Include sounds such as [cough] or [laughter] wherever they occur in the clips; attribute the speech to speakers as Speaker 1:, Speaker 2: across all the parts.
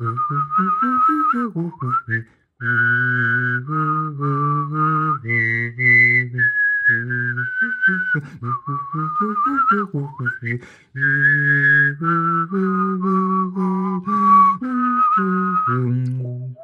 Speaker 1: Mm-hmm. [laughs]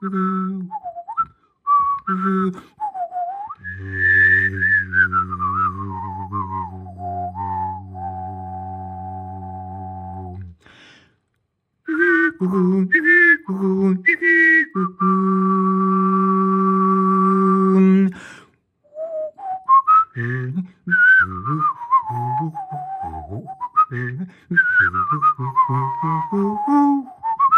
Speaker 1: Ooh.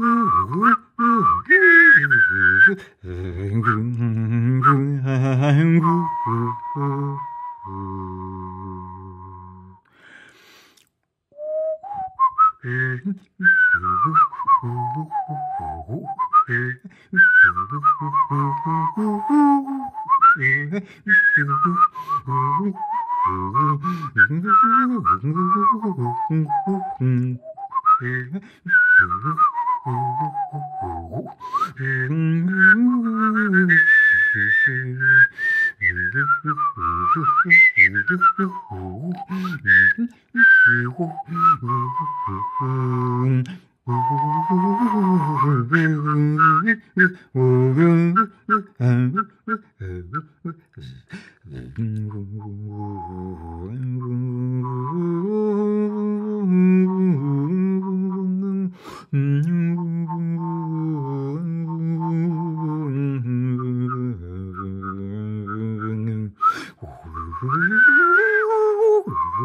Speaker 1: Mm-hmm. [laughs] Mm-hmm. [laughs]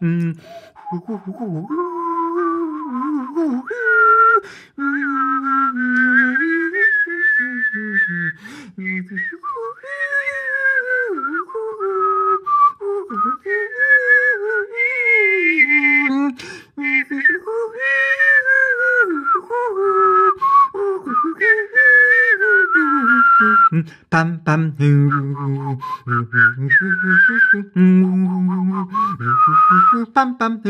Speaker 1: 嗯。pam pam pam pam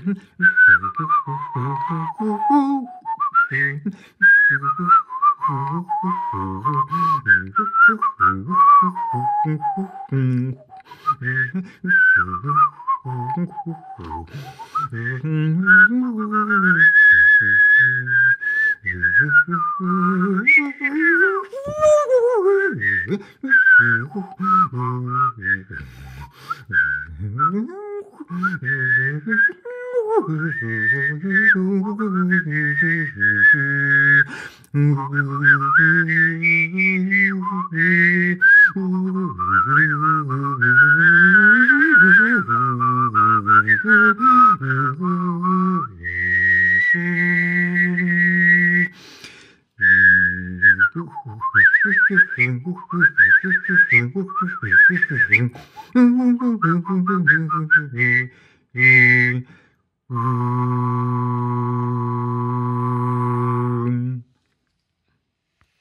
Speaker 1: Mm-hmm. [laughs] Mm-hmm. うー